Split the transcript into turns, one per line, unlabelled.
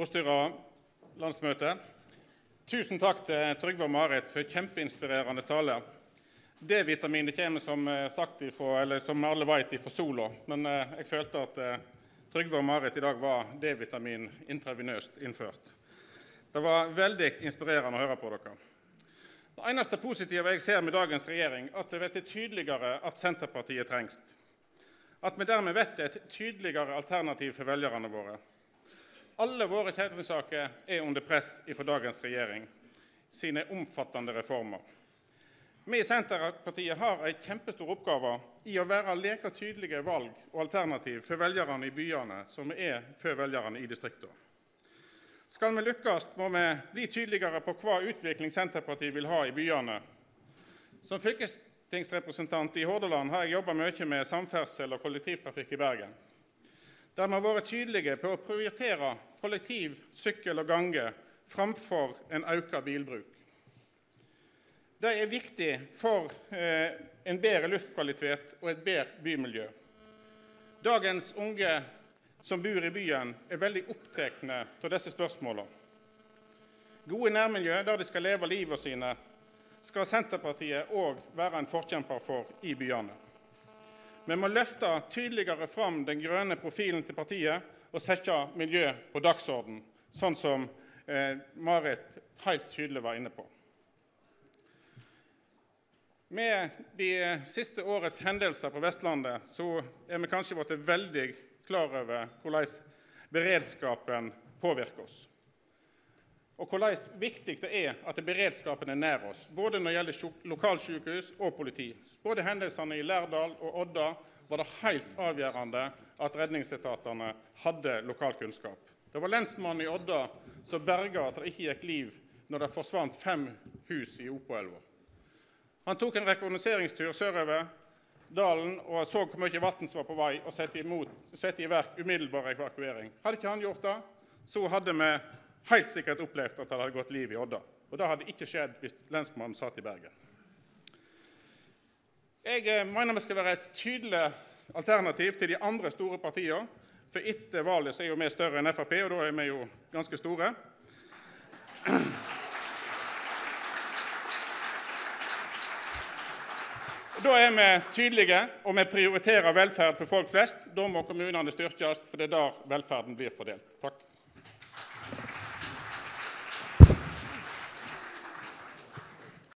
Åstyra landsmøte. Tusen takk til Trygve og Marit for kjempeinspirerende tale. D-vitaminet kommer som eh, sagt ifra, eller som alle vet, fra sola. Men eh, jeg følte at eh, Trygve og Marit i dag var D-vitamin intravenøst innført. Det var veldig inspirerende å høre på dere. Det eneste positive jeg ser med dagens regjering, at det blir tydeligere at Senterpartiet trengs. At vi dermed vet et tydeligere alternativ for velgerne våre. Alle våre kjernesaker er under press fra dagens regjering sine omfattende reformer. Vi i Senterpartiet har en kjempestor oppgave i å være leke tydelige valg og alternativ for velgerne i byene som vi er for velgerne i distriktene. Skal vi lykkes, må vi bli tydeligere på hva utvikling Senterpartiet vil ha i byene. Som fylkestingsrepresentant i Hordaland har jeg jobba mye med samferdsel og kollektivtrafikk i Bergen. Der vi har vært tydelige på å prioritere kollektiv, sykkel og gange framfor en økt bilbruk. Det er viktig for eh, en bedre luftkvalitet og et bedre bymiljø. Dagens unge som bor i byen, er veldig opptatt av disse spørsmålene. Gode nærmiljø der de skal leve livet sine, skal Senterpartiet òg være en forkjemper for i byene. Vi må løfte tydeligere fram den grønne profilen til partiet og sette miljø på dagsorden, sånn som eh, Marit helt tydelig var inne på. Med de siste årets hendelser på Vestlandet så er vi kanskje blitt veldig klar over hvordan beredskapen påvirker oss. Og hvordan viktig det er at beredskapen er nær oss, både når det gjelder lokalsykehus og politi. Både hendelsene i Lærdal og Odda var det helt avgjørende at redningsetatene hadde lokalkunnskap. Det var lensmannen i Odda som berga at det ikke gikk liv når det forsvant fem hus i Opoelva. Han tok en rekognoseringstur sørover dalen og så hvor mye vann som var på vei, og sette, i verk umiddelbar evakuering. Hadde ikke han gjort det, så hadde vi helt sikkert opplevd at det hadde gått liv i Odda. Og det hadde ikke skjedd hvis lensmannen satt i Bergen. Jeg eh, mener vi skal være et tydelig alternativ til de andre store partiene. For etter valget så er jo vi større enn Frp, og da er vi jo ganske store. Da er vi tydelige, og vi prioriterer velferd for folk flest. Da må kommunene styrkes, for det er der velferden blir fordelt. Takk.